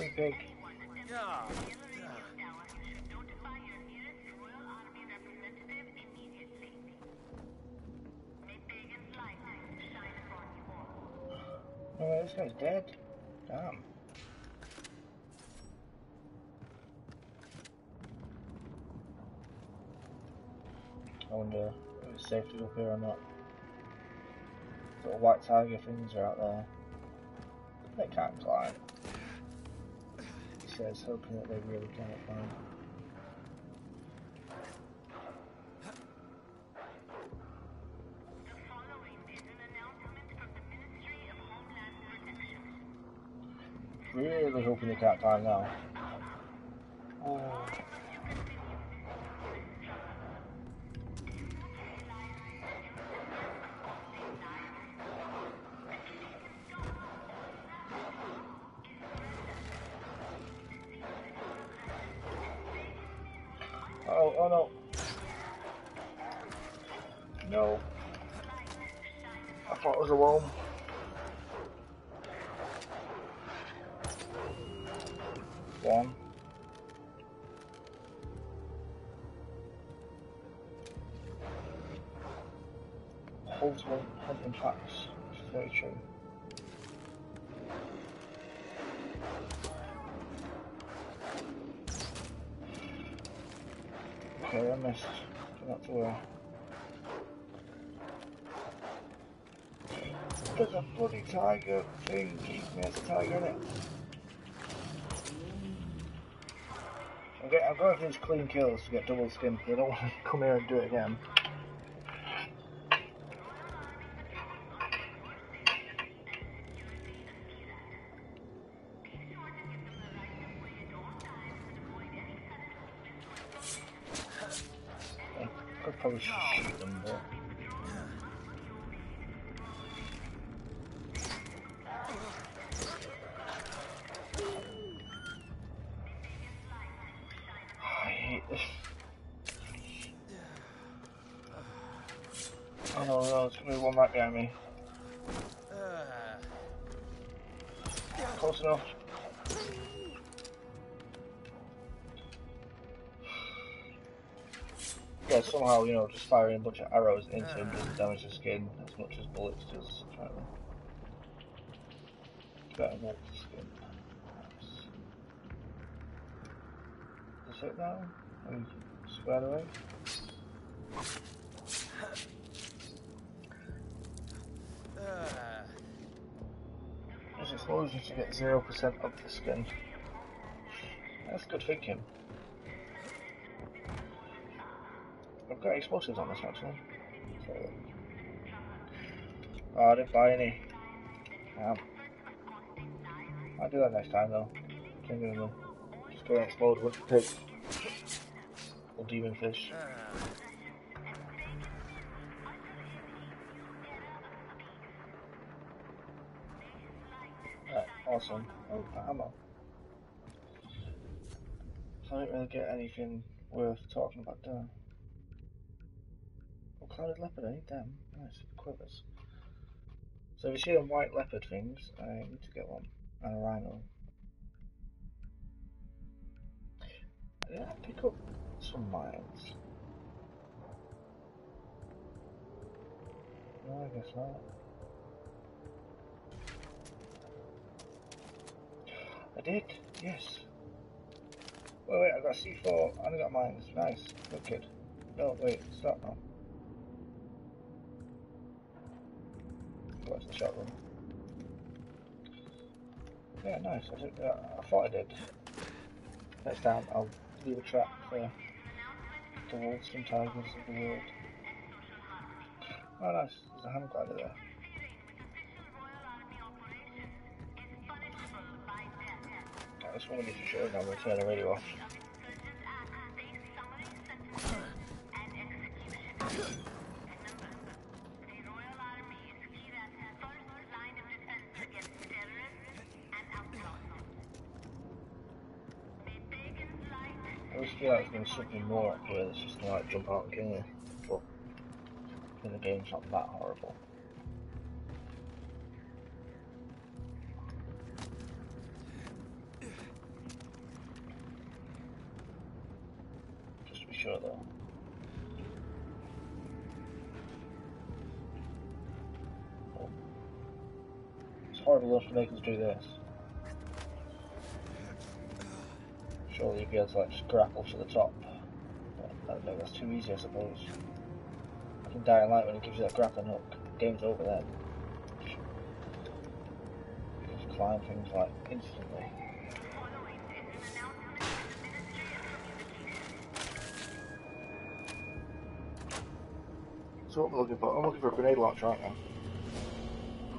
free pig. Yeah. Oh, this guy's dead. Damn. I wonder if it's safe to go up here or not. Little white tiger things are out there. They can't climb. Says, hoping that they really can't climb. Really hoping they can't climb now. Oh, No. I thought it was a worm. One. Multiple hunting packs. Very true. Okay, I missed. Not to There's a bloody tiger thing keeping me as a tiger in it. I'm, going for these clean kills to get double skin I don't want to come here and do it again. I could probably shoot them, but gonna be one right behind me. Uh. Close enough. Yeah, somehow, you know, just firing a bunch of arrows into him doesn't damage the skin as much as bullets does, apparently. Better the skin. Is it now? Are we squared away? This explosion to get 0% of the skin. That's good thinking. I've got explosives on this actually. So, oh, I didn't buy any. I'll do that next time though. Just go and explode bunch of pigs. Or demon fish. Awesome. Oh, ammo. So I didn't really get anything worth talking about there. Oh, clouded leopard, eh? Damn, nice. Quivers. So if you see them white leopard things, I need to get one. And a rhino. Yeah, pick up some mines? No, I guess not. I did, yes. Wait, wait, I got C4 and I got mines. Nice, wicked. No, wait, stop now. What's the shotgun? Yeah, nice. I, uh, I thought I did. Next time, I'll leave a trap for the wolves and tigers of the world. Oh, nice. There's a hand glider there. This one needs to show now. To turn the radio off. I always feel like there's something more up here that's just gonna like jump out and kill you. But in the game's not that horrible. Horrible enough to make us do this. Surely you'd be like just grapple to the top. But I don't know, that's too easy I suppose. I can die in light when it gives you that grappling hook. Game's over then. Just climb things like instantly. So what am I looking for? I'm looking for a grenade launcher, aren't I?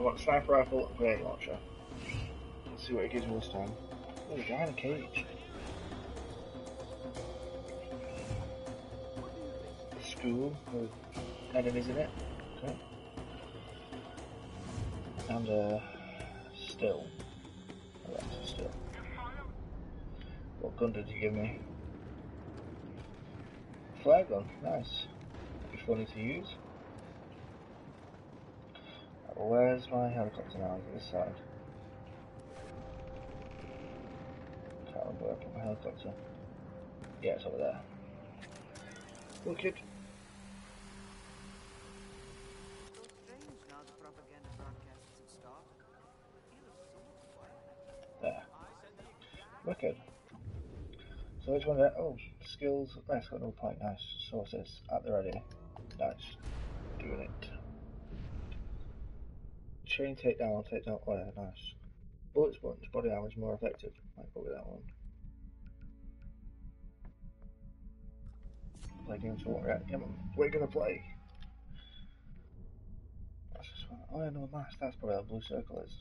I want sniper rifle and grenade launcher. Let's see what it gives me this time. Oh, a guy in a cage. School with enemies in it. Okay. And uh still. Oh, that's a still. What gun did you give me? Flare gun, nice. Be funny to use. Where's my helicopter now? Is it this side? Can't remember where I put my helicopter. Yeah, it's over there. Wicked. There. Wicked. So which one there? Oh, skills. Nice, got no point. Nice. Sources at the ready. Nice. Doing it. Chain takedown, takedown. Oh yeah, nice. Bullet sponge, body armor is more effective. Might go with that one. Play games for are you gonna play? That's just one. Oh yeah, no, mask. That's probably what blue circle is.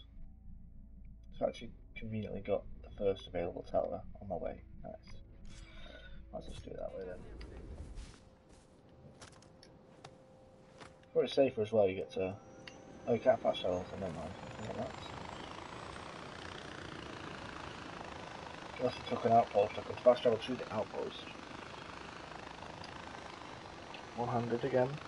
So I actually conveniently got the first available tower on my way. Nice. Well just do it that way then. Where it's safer as well, you get to. Oh, you can't travel, so never mind. Unless you took an outpost, I could fast travel to the outpost. 100 again.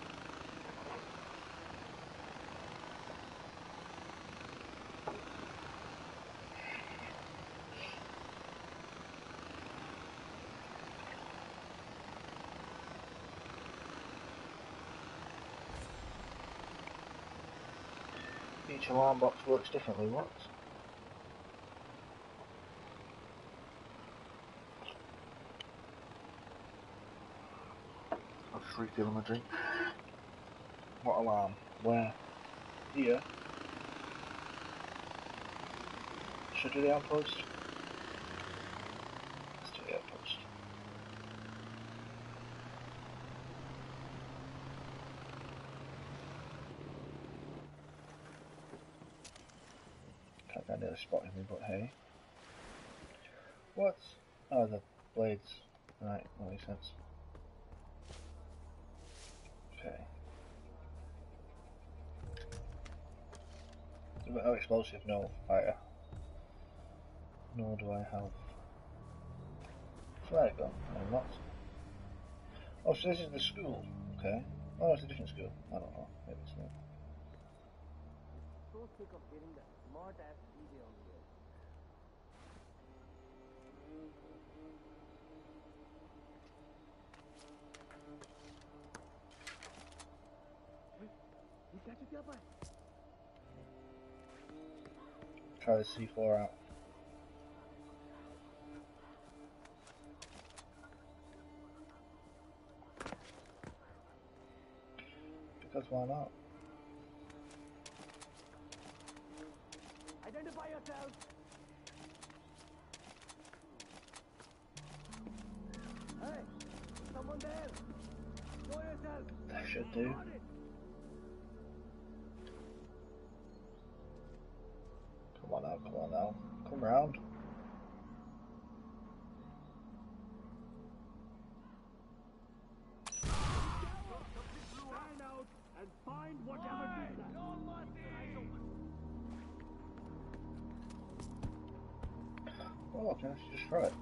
Each alarm box works differently, what? I'm just refill my drink. What alarm? Where? Here. Should I do the outpost? Let's do the outpost. Can't get near spotting me, but hey. What? Oh, the blades. Right, that makes sense. Okay. No explosive, no fire. Nor do I have flare gun. No, not. Oh, so this is the school. Okay. Oh, it's a different school. I don't know so sick of getting the smart ass DJ on here. Try the C4 out. Because why not? Identify yourself. Hey, someone there. Show yourself. That should do. Come on now, come on now. Come round. Stand out and find whatever did that. Oh, let's just try it.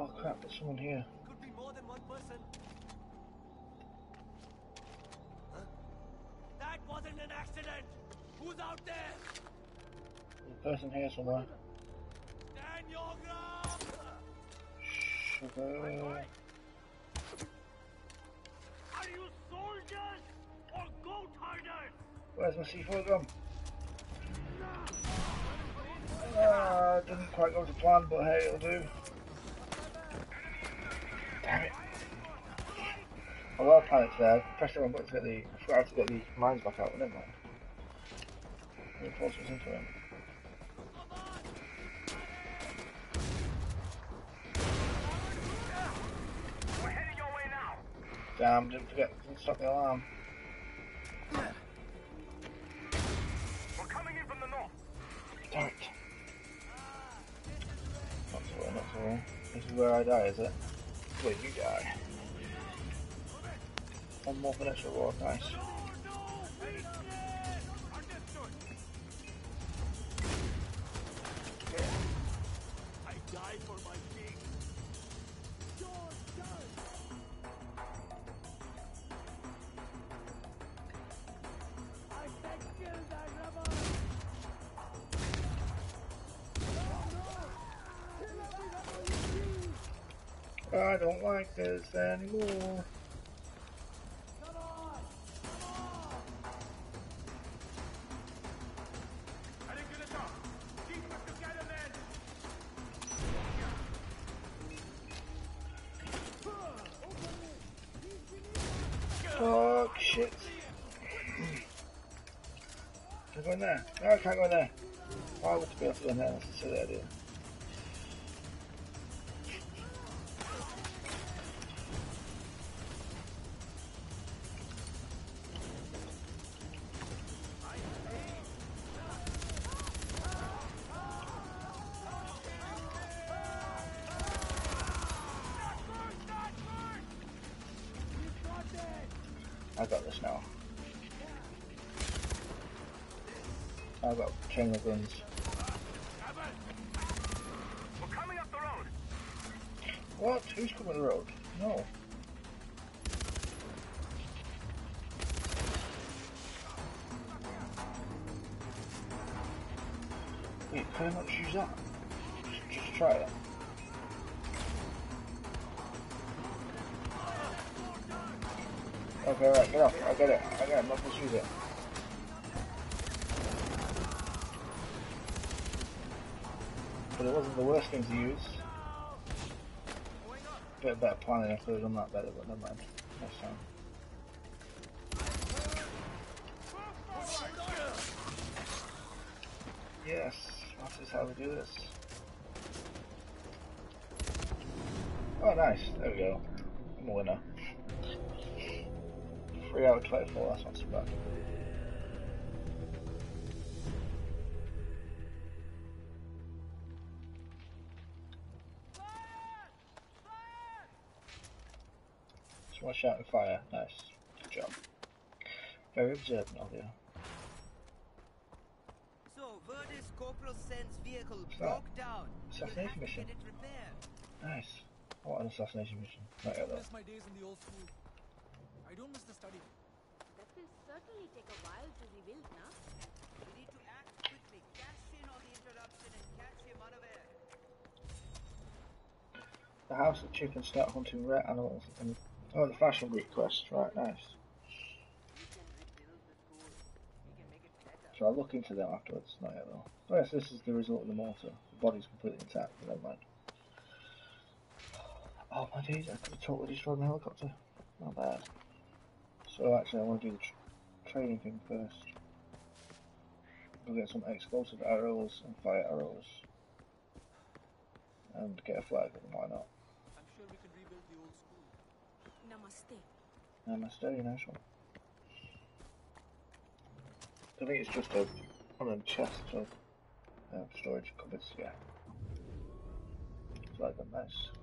Oh crap, there's someone here. Could be more than one person. That wasn't an accident. Who's out there? A person here somewhere. Sugar. Are you Where's my C4 gone? Ah, didn't quite go to plan, but hey, it'll do. Damn it. I well panicked there. Pressed the wrong button to get the. I forgot how to get the mines back out, but never mind. Reinforcements into it. We're heading your way now. Damn, didn't forget, didn't stop the alarm. We're coming in from the north. Damn it. Not to worry, not to worry. This is where I die, is it? Where you die. One more for next reward, nice. Like this anymore. The. Fuck shit. I go in there? I can't go in there. Why would I be able to go in there? That's a silly idea. I got this now. I got chain of guns. We're coming up the road. What? Who's coming the road? No. Wait, can I not use that? Just, just try it. Okay, right, get off. I get it. I get it. I'm not supposed to use it. But it wasn't the worst thing to use. Bit better planning, I could have done that better, but never mind. Next time. Yes, that is how we do this. Oh, nice. There we go. I'm a winner. 3 out of 24, that's not too bad. Someone shouting fire. Nice. Good job. Very observant of you. So, Verdis Corporal Sen's vehicle that? broke down. Assassination We'll have to mission. Get it repaired. Nice. What an assassination mission. Not don't miss the study. That will certainly take a while to rebuild, now. We need to act quickly, cash in on the interruption and catch him unaware. The House of Chicken start hunting rare animals and oh the fashion week quest, right, nice. We can rebuild the school. We can make it better. So I'll look into them afterwards, not yet though. Oh yes, this is the result of the mortar. The body's completely intact, but never mind. Oh my days, I could have totally destroyed my helicopter. Not bad. So actually I want to do the training thing first. We'll get some explosive arrows and fire arrows. And get a flag, why not? I'm sure we can rebuild the old school. Namaste. And a steady nice one. I think it's just a on a chest of uh, storage cupboards, yeah. It's like a nice.